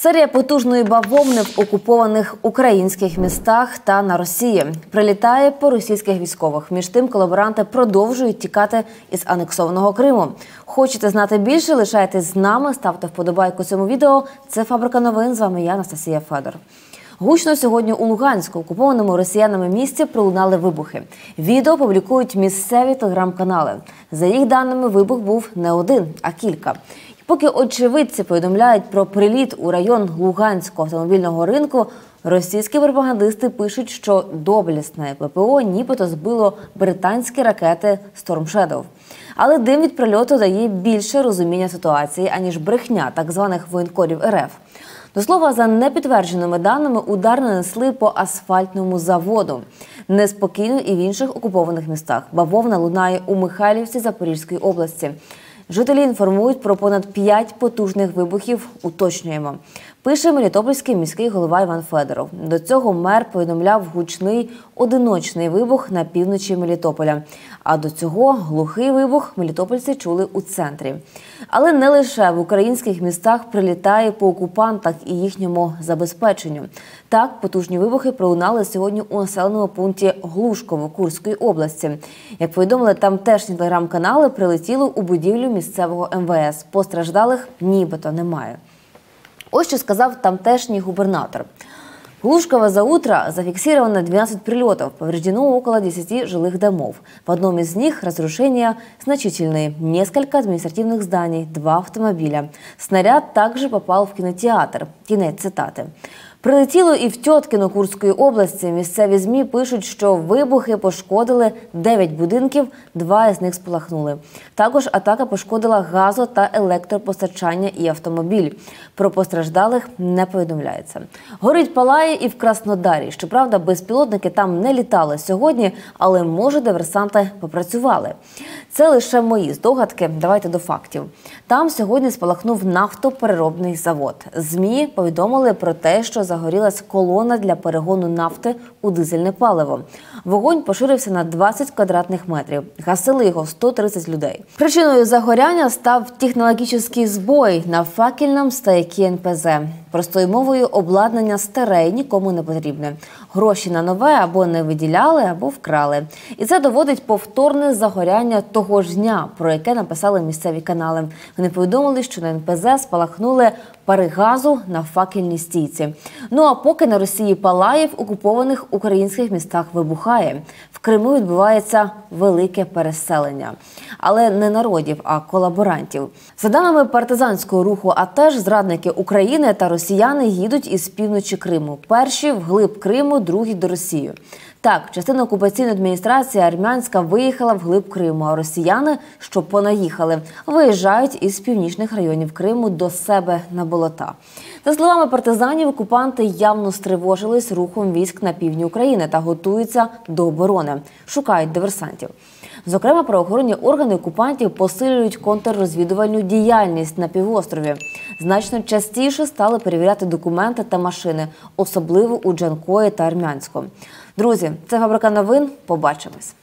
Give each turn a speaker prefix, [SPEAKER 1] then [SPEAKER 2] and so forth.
[SPEAKER 1] Серія потужної бавовни в окупованих українських містах та на Росії прилітає по російських військових. Між тим колаборанти продовжують тікати із анексованого Криму. Хочете знати більше? Лишайтесь з нами, ставте вподобайку цьому відео. Це фабрика новин. З вами я, Анастасія Федор. Гучно сьогодні у Луганську, окупованому росіянами місті, пролунали вибухи. Відео публікують місцеві телеграм-канали. За їх даними, вибух був не один, а кілька. Поки очевидці повідомляють про приліт у район Луганського автомобільного ринку, російські пропагандисти пишуть, що доблісне ППО нібито збило британські ракети Storm Shadow. Але дим від прильоту дає більше розуміння ситуації, аніж брехня так званих воєнкорів РФ. До слова, за непідтвердженими даними, удар нанесли по асфальтному заводу. Неспокійно і в інших окупованих містах. Бавовна лунає у Михайлівці Запорізької області. Жителі інформують про понад п'ять потужних вибухів. Уточнюємо. Пише Мелітопольський міський голова Іван Федоров. До цього мер повідомляв гучний одиночний вибух на півночі Мелітополя. А до цього глухий вибух мелітопольці чули у центрі. Але не лише в українських містах прилітає по окупантах і їхньому забезпеченню. Так, потужні вибухи пролунали сьогодні у населеному пункті Глушково Курської області. Як повідомили тамтешні телеграм-канали, прилетіло у будівлю місцевого МВС. Постраждалих нібито немає. Ось що сказав тамтешний губернатор. Глушково за утро зафиксировано 12 прилетов, повреждено около 10 жилых домов. В одном из них разрушения значительные. Несколько административных зданий, два автомобиля. Снаряд также попал в кинотеатр. Кінець цитати. Прилетіло і в Тьоткіно Курської області. Місцеві змі пишуть, що вибухи пошкодили 9 будинків, два із них спалахнули. Також атака пошкодила газо та електропостачання і автомобіль. Про постраждалих не повідомляється. Горить палає і в Краснодарі. Щоправда, безпілотники там не літали сьогодні, але може диверсанти попрацювали. Це лише мої здогадки. Давайте до фактів. Там сьогодні спалахнув нафтопереробний завод. Змі повідомили про те, що загорілась колона для перегону нафти у дизельне паливо. Вогонь поширився на 20 квадратних метрів. Гасили його 130 людей. Причиною загоряння став технологічний збой на факельному стоякі НПЗ. Простою мовою обладнання старе і нікому не потрібне. Гроші на нове або не виділяли, або вкрали. І це доводить повторне загоряння того ж дня, про яке написали місцеві канали. Вони повідомили, що на НПЗ спалахнули пари газу на факельній стійці. Ну а поки на Росії палає в окупованих українських містах вибухає. В Криму відбувається велике переселення, але не народів, а колаборантів. За даними партизанського руху, а теж зрадники України та росіяни їдуть із півночі Криму. Перші вглиб Криму, другі до Росії. Так, частина окупаційної адміністрації армянська виїхала вглиб Криму, а росіяни, що понаїхали, виїжджають із північних районів Криму до себе на болота. За словами партизанів, окупанти явно стривожились рухом військ на півдні України та готуються до оборони, шукають диверсантів. Зокрема, правоохоронні органи окупантів посилюють контррозвідувальну діяльність на півострові. Значно частіше стали перевіряти документи та машини, особливо у Джанкої та Армянську. Друзі, це фабрика новин. Побачимось.